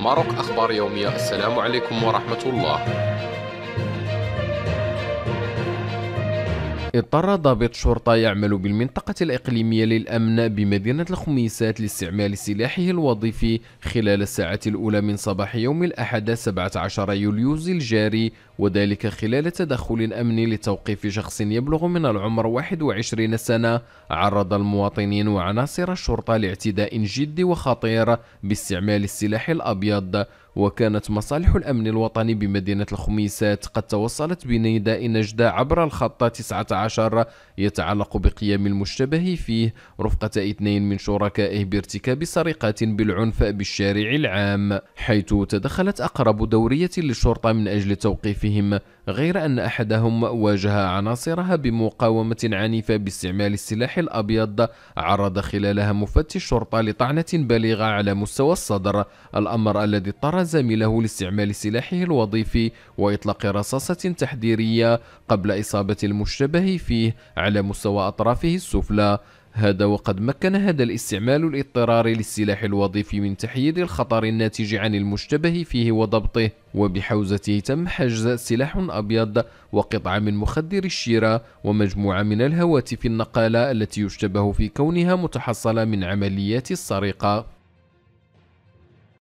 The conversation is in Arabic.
ماروك أخبار يومية. السلام عليكم ورحمة الله. اضطر ضابط شرطة يعمل بالمنطقة الإقليمية للأمن بمدينة الخميسات لاستعمال سلاحه الوظيفي خلال الساعة الأولى من صباح يوم الأحد 17 يوليوز الجاري وذلك خلال تدخل أمني لتوقيف شخص يبلغ من العمر 21 سنة عرض المواطنين وعناصر الشرطة لاعتداء جدي وخطير باستعمال السلاح الأبيض. وكانت مصالح الأمن الوطني بمدينة الخميسات قد توصلت بنداء نجدة عبر الخط 19 يتعلق بقيام المشتبه فيه رفقة اثنين من شركائه بارتكاب سرقات بالعنف بالشارع العام حيث تدخلت أقرب دورية للشرطة من أجل توقيفهم غير أن أحدهم واجه عناصرها بمقاومة عنيفة باستعمال السلاح الأبيض. عرض خلالها مفتش شرطة لطعنة بالغة على مستوى الصدر الأمر الذي اضطر زميله لاستعمال سلاحه الوظيفي وإطلاق رصاصة تحذيرية قبل إصابة المشتبه فيه على مستوى أطرافه السفلى. هذا وقد مكن هذا الاستعمال الاضطراري للسلاح الوظيفي من تحييد الخطر الناتج عن المشتبه فيه وضبطه. وبحوزته تم حجز سلاح أبيض وقطعة من مخدر الشراء ومجموعة من الهواتف النقالة التي يشتبه في كونها متحصلة من عمليات السرقة.